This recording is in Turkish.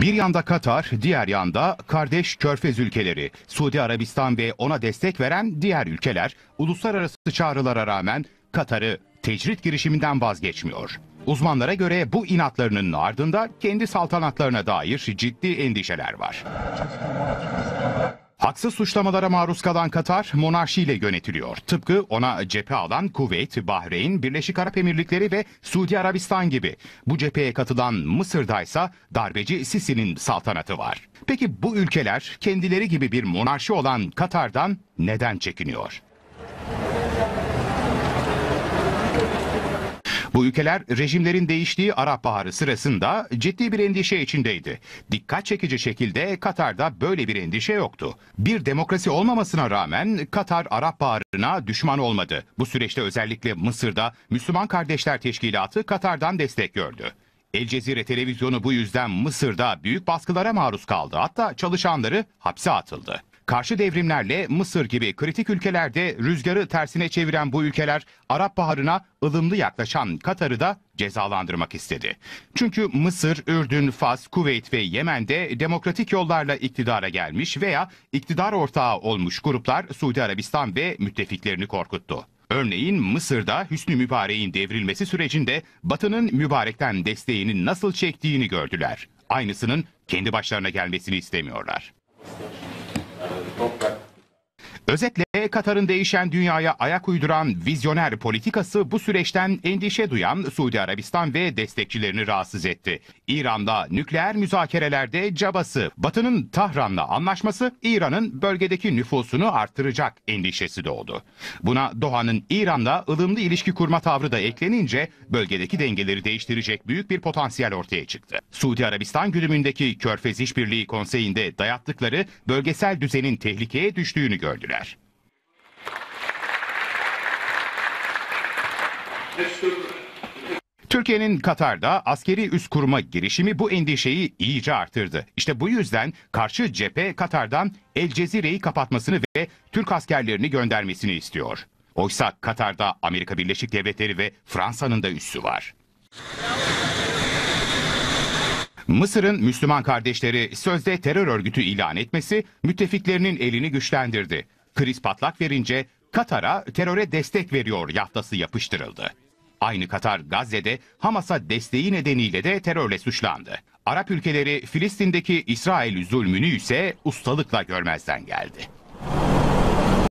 Bir yanda Katar, diğer yanda kardeş körfez ülkeleri, Suudi Arabistan ve ona destek veren diğer ülkeler uluslararası çağrılara rağmen Katar'ı tecrit girişiminden vazgeçmiyor. Uzmanlara göre bu inatlarının ardında kendi saltanatlarına dair ciddi endişeler var. Haksız suçlamalara maruz kalan Katar monarşiyle yönetiliyor. Tıpkı ona cephe alan Kuveyt, Bahreyn, Birleşik Arap Emirlikleri ve Suudi Arabistan gibi. Bu cepheye katılan Mısır'daysa darbeci Sisi'nin saltanatı var. Peki bu ülkeler kendileri gibi bir monarşi olan Katar'dan neden çekiniyor? Bu ülkeler rejimlerin değiştiği Arap Baharı sırasında ciddi bir endişe içindeydi. Dikkat çekici şekilde Katar'da böyle bir endişe yoktu. Bir demokrasi olmamasına rağmen Katar Arap Baharı'na düşman olmadı. Bu süreçte özellikle Mısır'da Müslüman Kardeşler Teşkilatı Katar'dan destek gördü. El Cezire televizyonu bu yüzden Mısır'da büyük baskılara maruz kaldı. Hatta çalışanları hapse atıldı. Karşı devrimlerle Mısır gibi kritik ülkelerde rüzgarı tersine çeviren bu ülkeler Arap Baharı'na ılımlı yaklaşan Katar'ı da cezalandırmak istedi. Çünkü Mısır, Ürdün, Fas, Kuveyt ve Yemen'de demokratik yollarla iktidara gelmiş veya iktidar ortağı olmuş gruplar Suudi Arabistan ve müttefiklerini korkuttu. Örneğin Mısır'da Hüsnü Mübarek'in devrilmesi sürecinde Batı'nın Mübarek'ten desteğini nasıl çektiğini gördüler. Aynısının kendi başlarına gelmesini istemiyorlar. Bob Black Özetle Katar'ın değişen dünyaya ayak uyduran vizyoner politikası bu süreçten endişe duyan Suudi Arabistan ve destekçilerini rahatsız etti. İran'da nükleer müzakerelerde cabası, Batı'nın Tahran'la anlaşması İran'ın bölgedeki nüfusunu arttıracak endişesi doğdu. Buna Doha'nın İran'la ılımlı ilişki kurma tavrı da eklenince bölgedeki dengeleri değiştirecek büyük bir potansiyel ortaya çıktı. Suudi Arabistan güdümündeki Körfez İşbirliği Konseyi'nde dayattıkları bölgesel düzenin tehlikeye düştüğünü gördüler. Türkiye'nin Katar'da askeri üs kurma girişimi bu endişeyi iyice artırdı. İşte bu yüzden karşı cephe Katar'dan El Cezire'yi kapatmasını ve Türk askerlerini göndermesini istiyor. Oysa Katar'da Amerika Birleşik Devletleri ve Fransa'nın da üssü var. Mısır'ın Müslüman kardeşleri sözde terör örgütü ilan etmesi müttefiklerinin elini güçlendirdi. Kriz patlak verince Katar'a teröre destek veriyor yaftası yapıştırıldı. Aynı Katar Gazze'de Hamas'a desteği nedeniyle de terörle suçlandı. Arap ülkeleri Filistin'deki İsrail zulmünü ise ustalıkla görmezden geldi.